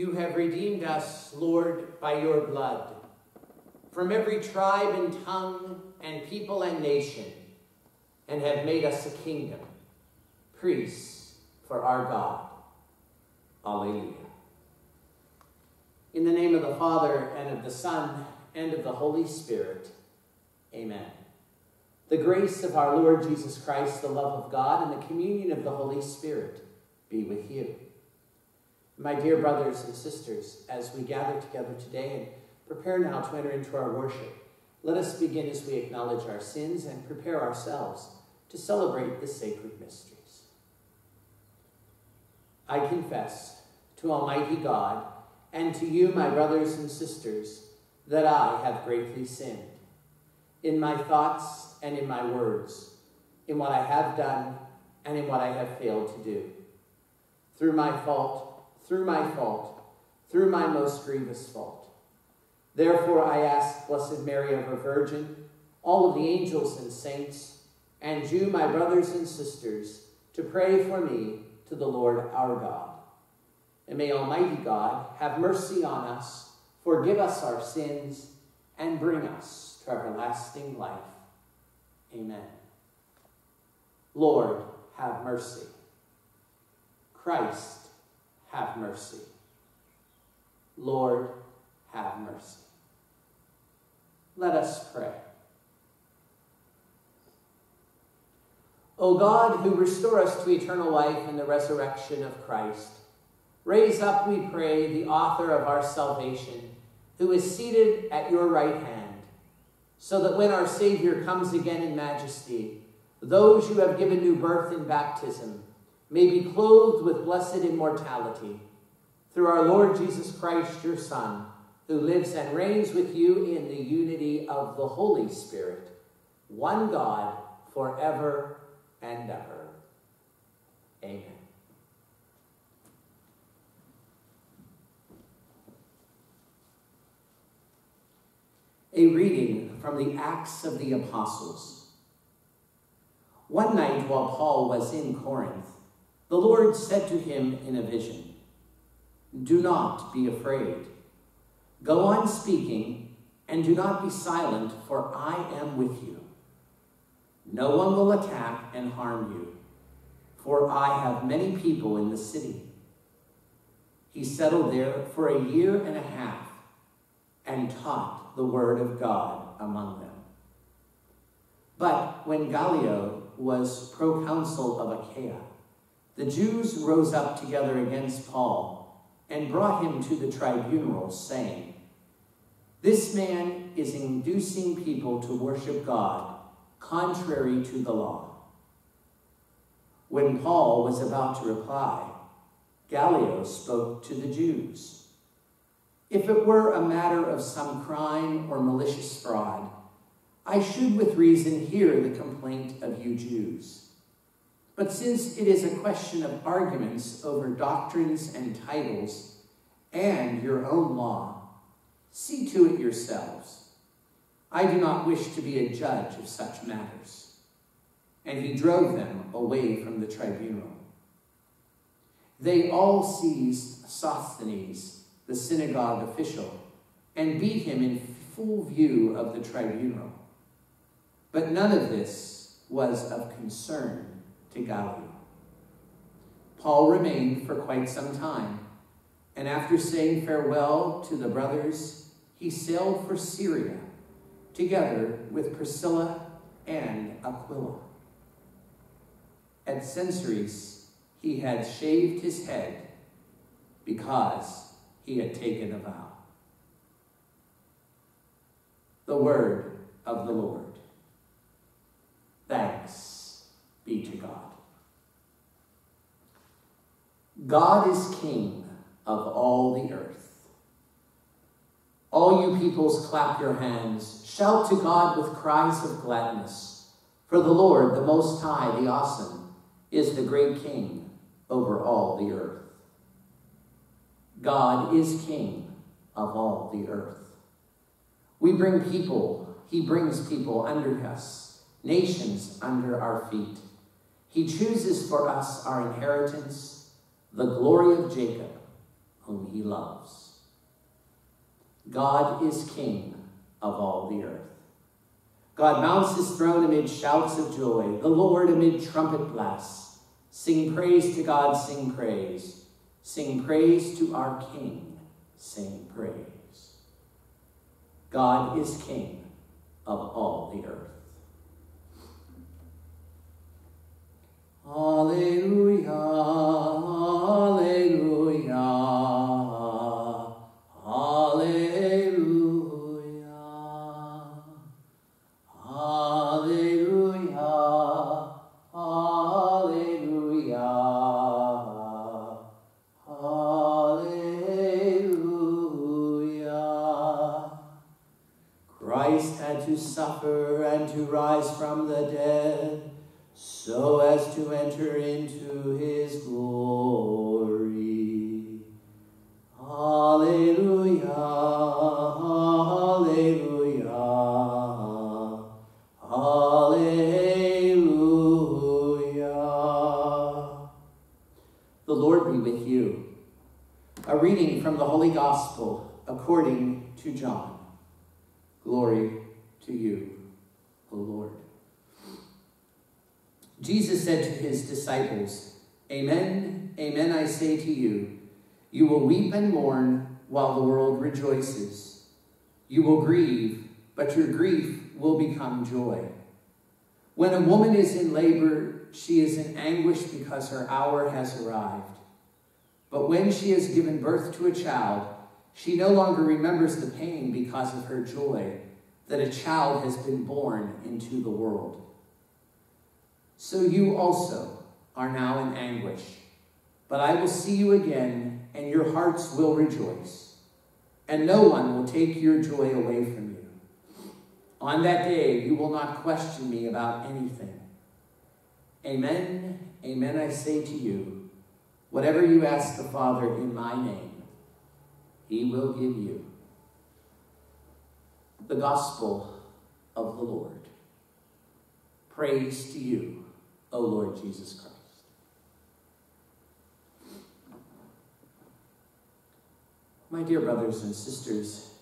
You have redeemed us, Lord, by your blood, from every tribe and tongue and people and nation, and have made us a kingdom, priests for our God. Alleluia. In the name of the Father, and of the Son, and of the Holy Spirit, amen. The grace of our Lord Jesus Christ, the love of God, and the communion of the Holy Spirit be with you. My dear brothers and sisters, as we gather together today and prepare now to enter into our worship, let us begin as we acknowledge our sins and prepare ourselves to celebrate the sacred mysteries. I confess to Almighty God and to you, my brothers and sisters, that I have greatly sinned in my thoughts and in my words, in what I have done and in what I have failed to do. Through my fault, through my fault, through my most grievous fault. Therefore I ask Blessed Mary, ever Virgin, all of the angels and saints, and you, my brothers and sisters, to pray for me to the Lord our God. And may Almighty God have mercy on us, forgive us our sins, and bring us to everlasting life. Amen. Lord, have mercy. Christ, have mercy. Lord, have mercy. Let us pray. O God, who restore us to eternal life in the resurrection of Christ, raise up, we pray, the author of our salvation, who is seated at your right hand, so that when our Savior comes again in majesty, those who have given new birth in baptism may be clothed with blessed immortality through our Lord Jesus Christ, your Son, who lives and reigns with you in the unity of the Holy Spirit, one God, forever and ever. Amen. A reading from the Acts of the Apostles. One night while Paul was in Corinth, the Lord said to him in a vision, Do not be afraid. Go on speaking, and do not be silent, for I am with you. No one will attack and harm you, for I have many people in the city. He settled there for a year and a half and taught the word of God among them. But when Gallio was proconsul of Achaia, the Jews rose up together against Paul and brought him to the tribunal, saying, This man is inducing people to worship God contrary to the law. When Paul was about to reply, Gallio spoke to the Jews. If it were a matter of some crime or malicious fraud, I should with reason hear the complaint of you Jews. But since it is a question of arguments over doctrines and titles and your own law, see to it yourselves. I do not wish to be a judge of such matters. And he drove them away from the tribunal. They all seized Sosthenes, the synagogue official, and beat him in full view of the tribunal. But none of this was of concern to Gallio. Paul remained for quite some time, and after saying farewell to the brothers, he sailed for Syria together with Priscilla and Aquila. At Cenchreae, he had shaved his head because he had taken a vow. The word of the Lord. Thanks be to God. God is king of all the earth. All you peoples, clap your hands. Shout to God with cries of gladness. For the Lord, the Most High, the Awesome, is the great King over all the earth. God is King of all the earth. We bring people, He brings people under us, nations under our feet. He chooses for us our inheritance, the glory of Jacob, whom he loves. God is king of all the earth. God mounts his throne amid shouts of joy, the Lord amid trumpet blasts. Sing praise to God, sing praise. Sing praise to our King, sing praise. God is king of all the earth. Alleluia, Jesus said to his disciples, Amen, amen, I say to you, you will weep and mourn while the world rejoices. You will grieve, but your grief will become joy. When a woman is in labor, she is in anguish because her hour has arrived. But when she has given birth to a child, she no longer remembers the pain because of her joy that a child has been born into the world. So you also are now in anguish. But I will see you again, and your hearts will rejoice, and no one will take your joy away from you. On that day, you will not question me about anything. Amen, amen, I say to you, whatever you ask the Father in my name, he will give you. The Gospel of the Lord. Praise to you, O Lord Jesus Christ. My dear brothers and sisters,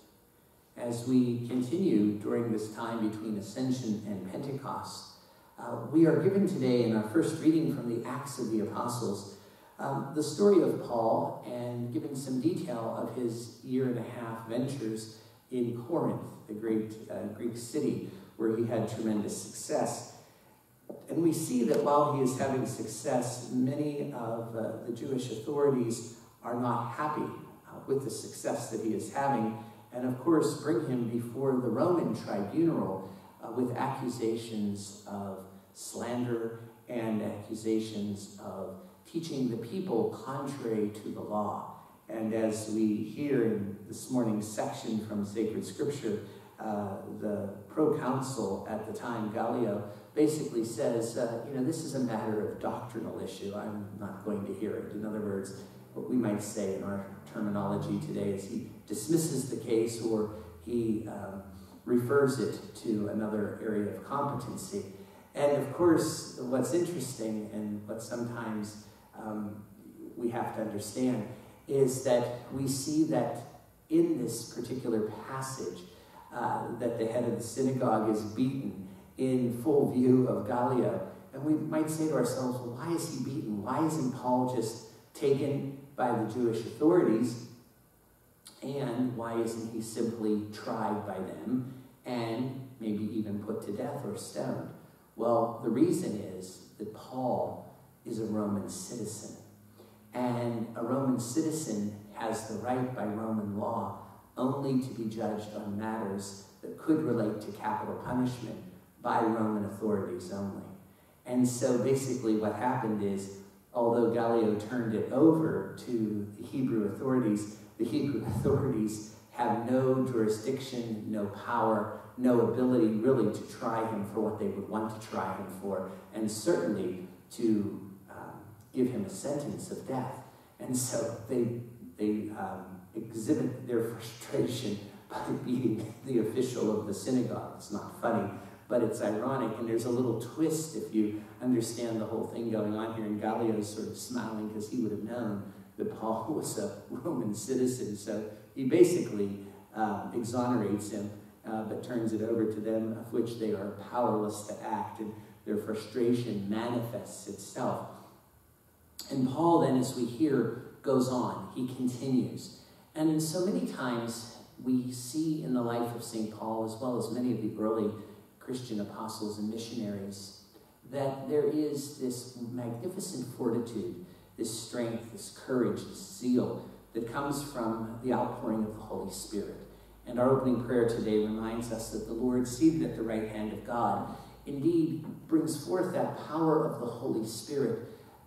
as we continue during this time between Ascension and Pentecost, uh, we are given today in our first reading from the Acts of the Apostles um, the story of Paul and given some detail of his year and a half ventures in Corinth, the great uh, Greek city where he had tremendous success. And we see that while he is having success, many of uh, the Jewish authorities are not happy uh, with the success that he is having, and of course bring him before the Roman tribunal uh, with accusations of slander and accusations of teaching the people contrary to the law. And as we hear in this morning's section from sacred scripture, uh, the proconsul at the time, Gallio, basically says, uh, you know, this is a matter of doctrinal issue. I'm not going to hear it. In other words, what we might say in our terminology today is he dismisses the case or he um, refers it to another area of competency. And of course, what's interesting and what sometimes um, we have to understand is that we see that in this particular passage, uh, that the head of the synagogue is beaten in full view of Gallio. And we might say to ourselves, well, why is he beaten? Why isn't Paul just taken by the Jewish authorities? And why isn't he simply tried by them and maybe even put to death or stoned? Well, the reason is that Paul is a Roman citizen. And a Roman citizen has the right by Roman law only to be judged on matters that could relate to capital punishment by Roman authorities only. And so basically what happened is, although Gallio turned it over to the Hebrew authorities, the Hebrew authorities have no jurisdiction, no power, no ability really to try him for what they would want to try him for, and certainly to give him a sentence of death. And so they, they um, exhibit their frustration by beating the official of the synagogue. It's not funny, but it's ironic. And there's a little twist if you understand the whole thing going on here. And Gallio is sort of smiling because he would have known that Paul was a Roman citizen, so he basically um, exonerates him, uh, but turns it over to them, of which they are powerless to act, and their frustration manifests itself. And Paul, then, as we hear, goes on, he continues. And so many times we see in the life of St. Paul, as well as many of the early Christian apostles and missionaries, that there is this magnificent fortitude, this strength, this courage, this zeal that comes from the outpouring of the Holy Spirit. And our opening prayer today reminds us that the Lord, seated at the right hand of God, indeed brings forth that power of the Holy Spirit.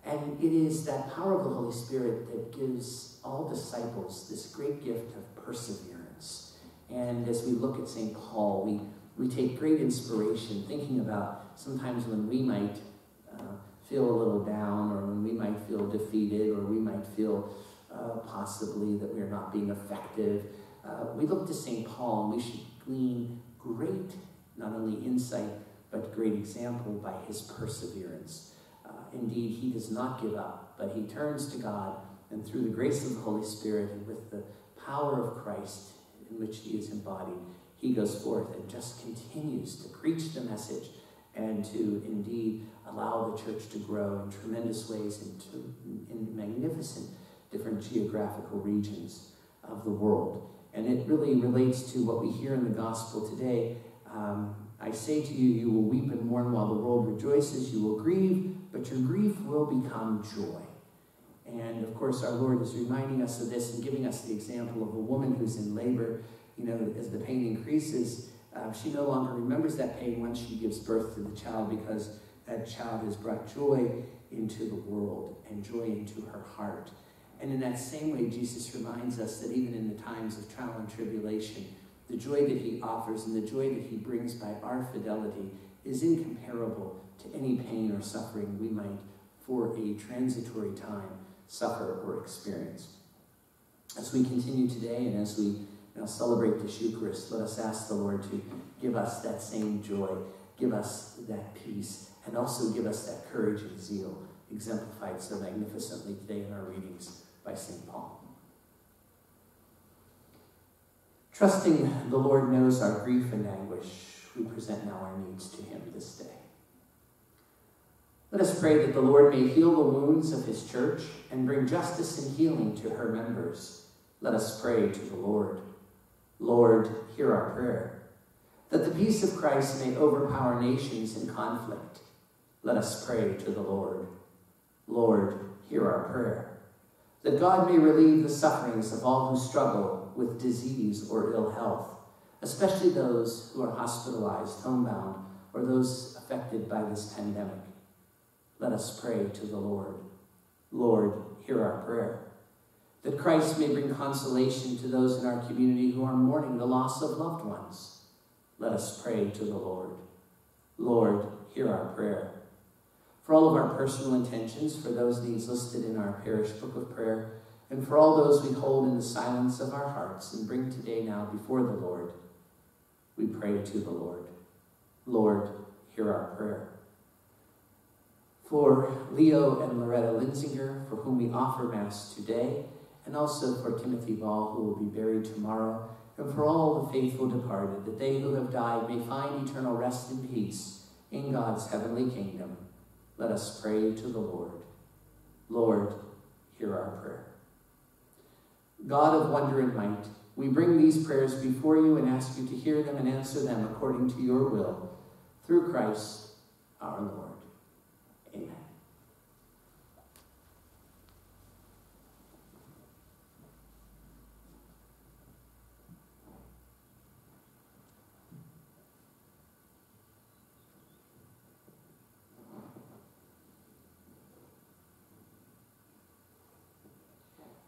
And it is that power of the Holy Spirit that gives all disciples this great gift of perseverance. And as we look at St. Paul, we we take great inspiration thinking about sometimes when we might uh, feel a little down or when we might feel defeated or we might feel uh, possibly that we're not being effective. Uh, we look to St. Paul and we should glean great, not only insight, but great example by his perseverance. Indeed, he does not give up, but he turns to God and through the grace of the Holy Spirit and with the power of Christ in which he is embodied, he goes forth and just continues to preach the message and to indeed allow the church to grow in tremendous ways in, in magnificent different geographical regions of the world. And it really relates to what we hear in the gospel today. Um, I say to you, you will weep and mourn while the world rejoices. You will grieve, but your grief will become joy. And of course, our Lord is reminding us of this and giving us the example of a woman who's in labor you know, as the pain increases, uh, she no longer remembers that pain once she gives birth to the child because that child has brought joy into the world and joy into her heart. And in that same way, Jesus reminds us that even in the times of trial and tribulation, the joy that he offers and the joy that he brings by our fidelity is incomparable to any pain or suffering we might, for a transitory time, suffer or experience. As we continue today and as we now celebrate this Eucharist. Let us ask the Lord to give us that same joy, give us that peace, and also give us that courage and zeal exemplified so magnificently today in our readings by St. Paul. Trusting the Lord knows our grief and anguish, we present now our needs to him this day. Let us pray that the Lord may heal the wounds of his church and bring justice and healing to her members. Let us pray to the Lord. Lord, hear our prayer. That the peace of Christ may overpower nations in conflict, let us pray to the Lord. Lord, hear our prayer. That God may relieve the sufferings of all who struggle with disease or ill health, especially those who are hospitalized, homebound, or those affected by this pandemic. Let us pray to the Lord. Lord, hear our prayer that Christ may bring consolation to those in our community who are mourning the loss of loved ones. Let us pray to the Lord. Lord, hear our prayer. For all of our personal intentions, for those needs listed in our parish book of prayer, and for all those we hold in the silence of our hearts and bring today now before the Lord, we pray to the Lord. Lord, hear our prayer. For Leo and Loretta Linsinger, for whom we offer Mass today, and also for Timothy Ball, who will be buried tomorrow, and for all the faithful departed, that they who have died may find eternal rest and peace in God's heavenly kingdom. Let us pray to the Lord. Lord, hear our prayer. God of wonder and might, we bring these prayers before you and ask you to hear them and answer them according to your will, through Christ our Lord. Amen.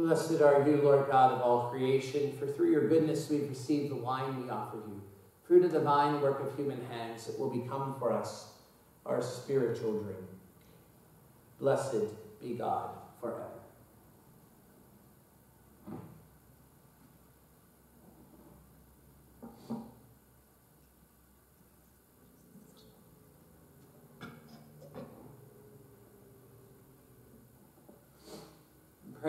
Blessed are you, Lord God of all creation, for through your goodness we've received the wine we offer you, fruit of the divine work of human hands that will become for us our spiritual drink. Blessed be God forever.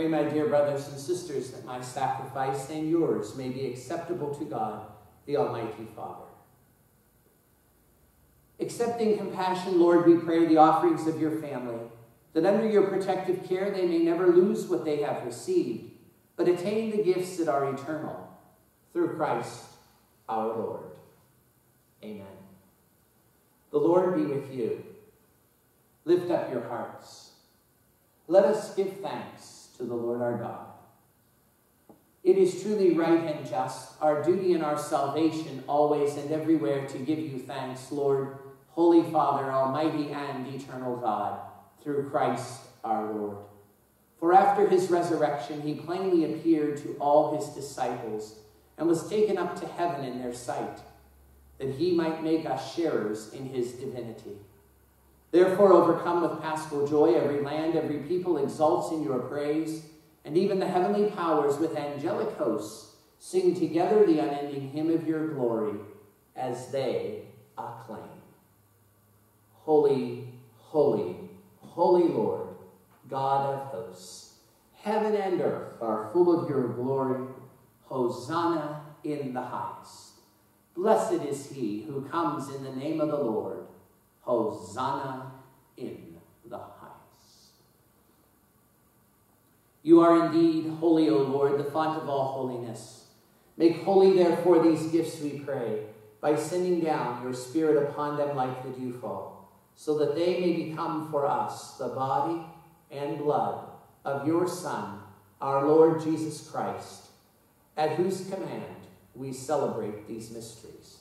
Pray, my dear brothers and sisters, that my sacrifice and yours may be acceptable to God, the Almighty Father. Accepting compassion, Lord, we pray the offerings of your family, that under your protective care they may never lose what they have received, but attain the gifts that are eternal, through Christ our Lord. Amen. The Lord be with you. Lift up your hearts. Let us give thanks to the Lord our God. It is truly right and just, our duty and our salvation, always and everywhere, to give you thanks, Lord, Holy Father, Almighty and eternal God, through Christ our Lord. For after his resurrection, he plainly appeared to all his disciples and was taken up to heaven in their sight, that he might make us sharers in his divinity. Therefore, overcome with paschal joy, every land, every people exults in your praise, and even the heavenly powers with angelic hosts sing together the unending hymn of your glory as they acclaim. Holy, holy, holy Lord, God of hosts, heaven and earth are full of your glory. Hosanna in the highest. Blessed is he who comes in the name of the Lord. Hosanna in the highest. You are indeed holy, O Lord, the font of all holiness. Make holy, therefore, these gifts, we pray, by sending down your Spirit upon them like the dewfall, so that they may become for us the body and blood of your Son, our Lord Jesus Christ, at whose command we celebrate these mysteries.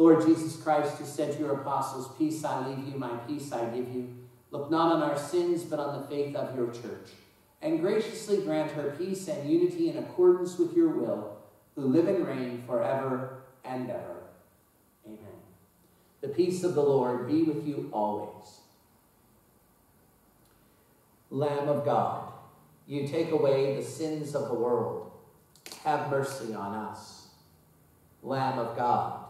Lord Jesus Christ, who said to your apostles, Peace I leave you, my peace I give you, look not on our sins, but on the faith of your church, and graciously grant her peace and unity in accordance with your will, who live and reign forever and ever. Amen. The peace of the Lord be with you always. Lamb of God, you take away the sins of the world. Have mercy on us. Lamb of God,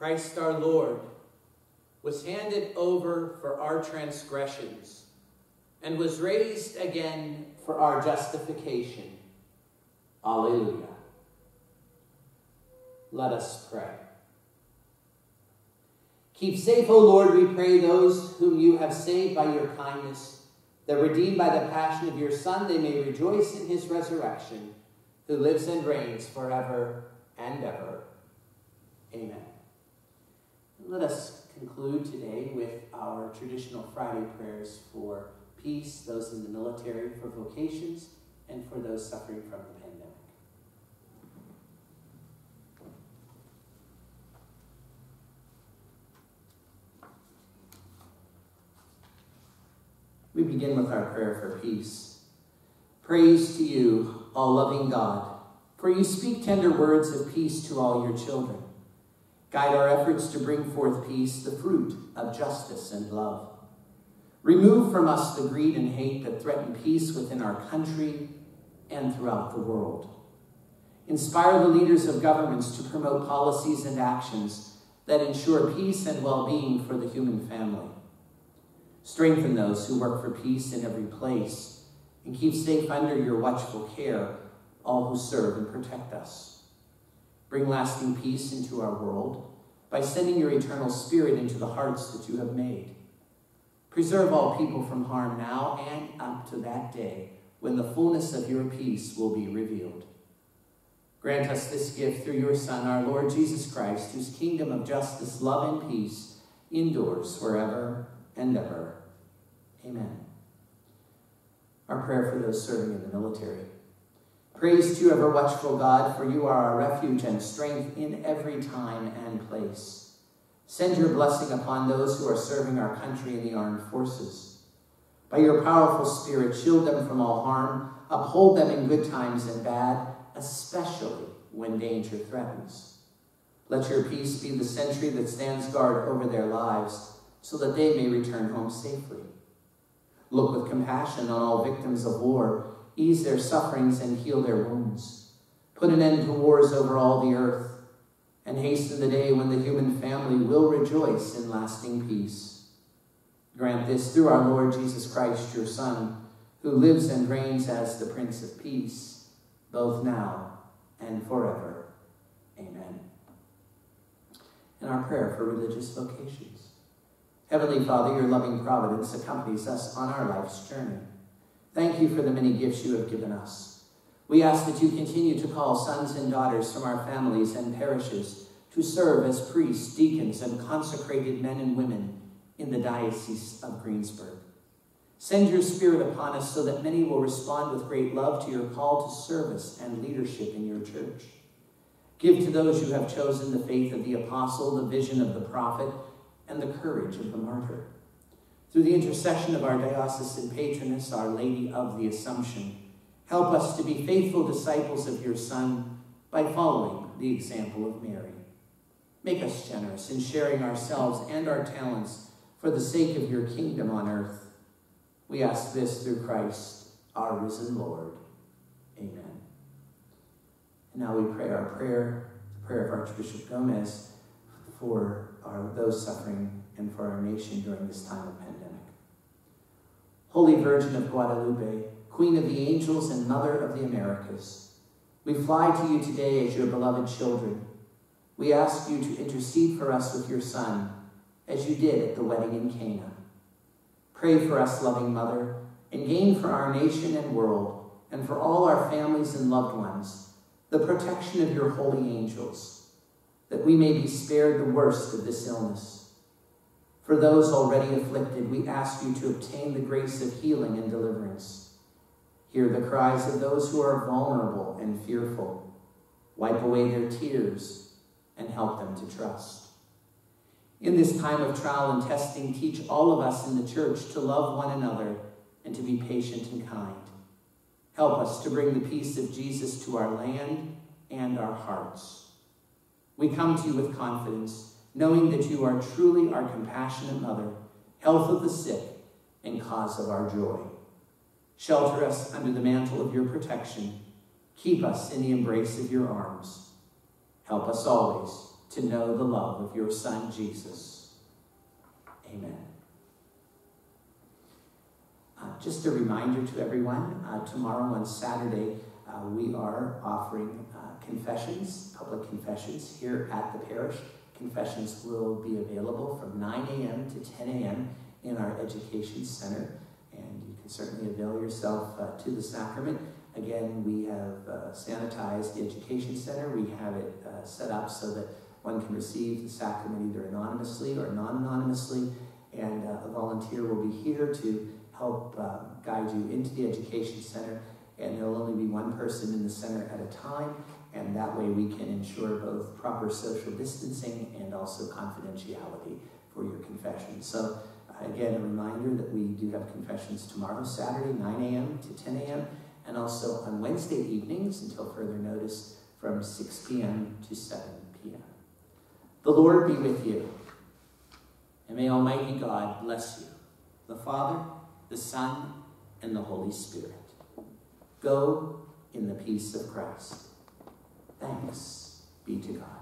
Christ our Lord was handed over for our transgressions and was raised again for our justification. Alleluia. Let us pray. Keep safe, O Lord, we pray, those whom you have saved by your kindness, that redeemed by the passion of your Son, they may rejoice in his resurrection, who lives and reigns forever and ever. Amen. Let us conclude today with our traditional Friday prayers for peace, those in the military, for vocations, and for those suffering from the pandemic. We begin with our prayer for peace. Praise to you, all loving God, for you speak tender words of peace to all your children. Guide our efforts to bring forth peace, the fruit of justice and love. Remove from us the greed and hate that threaten peace within our country and throughout the world. Inspire the leaders of governments to promote policies and actions that ensure peace and well-being for the human family. Strengthen those who work for peace in every place and keep safe under your watchful care all who serve and protect us. Bring lasting peace into our world by sending your eternal spirit into the hearts that you have made. Preserve all people from harm now and up to that day when the fullness of your peace will be revealed. Grant us this gift through your Son, our Lord Jesus Christ, whose kingdom of justice, love, and peace endures forever and ever. Amen. Our prayer for those serving in the military. Praise to you, ever watchful God, for you are our refuge and strength in every time and place. Send your blessing upon those who are serving our country in the armed forces. By your powerful spirit, shield them from all harm, uphold them in good times and bad, especially when danger threatens. Let your peace be the sentry that stands guard over their lives, so that they may return home safely. Look with compassion on all victims of war ease their sufferings, and heal their wounds. Put an end to wars over all the earth, and hasten the day when the human family will rejoice in lasting peace. Grant this through our Lord Jesus Christ, your Son, who lives and reigns as the Prince of Peace, both now and forever. Amen. In our prayer for religious vocations. Heavenly Father, your loving providence accompanies us on our life's journey. Thank you for the many gifts you have given us. We ask that you continue to call sons and daughters from our families and parishes to serve as priests, deacons, and consecrated men and women in the Diocese of Greensburg. Send your Spirit upon us so that many will respond with great love to your call to service and leadership in your church. Give to those you have chosen the faith of the apostle, the vision of the prophet, and the courage of the martyr. Through the intercession of our diocesan patroness, Our Lady of the Assumption, help us to be faithful disciples of your Son by following the example of Mary. Make us generous in sharing ourselves and our talents for the sake of your kingdom on earth. We ask this through Christ, our risen Lord. Amen. And now we pray our prayer, the prayer of Archbishop Gomez, for our, those suffering and for our nation during this time of pandemic. Holy Virgin of Guadalupe, Queen of the angels and Mother of the Americas, we fly to you today as your beloved children. We ask you to intercede for us with your Son, as you did at the wedding in Cana. Pray for us, loving Mother, and gain for our nation and world, and for all our families and loved ones, the protection of your holy angels, that we may be spared the worst of this illness for those already afflicted, we ask you to obtain the grace of healing and deliverance. Hear the cries of those who are vulnerable and fearful. Wipe away their tears and help them to trust. In this time of trial and testing, teach all of us in the church to love one another and to be patient and kind. Help us to bring the peace of Jesus to our land and our hearts. We come to you with confidence knowing that you are truly our compassionate mother, health of the sick, and cause of our joy. Shelter us under the mantle of your protection. Keep us in the embrace of your arms. Help us always to know the love of your Son, Jesus. Amen. Uh, just a reminder to everyone, uh, tomorrow on Saturday, uh, we are offering uh, confessions, public confessions here at the parish. Confessions will be available from 9 a.m. to 10 a.m. in our Education Center, and you can certainly avail yourself uh, to the sacrament. Again, we have uh, sanitized the Education Center. We have it uh, set up so that one can receive the sacrament either anonymously or non-anonymously, and uh, a volunteer will be here to help uh, guide you into the Education Center, and there will only be one person in the center at a time, and that way we can ensure both proper social distancing and also confidentiality for your confession. So uh, again, a reminder that we do have confessions tomorrow, Saturday, 9 a.m. to 10 a.m., and also on Wednesday evenings until further notice from 6 p.m. to 7 p.m. The Lord be with you, and may Almighty God bless you, the Father, the Son, and the Holy Spirit. Go in the peace of Christ. Thanks be to God.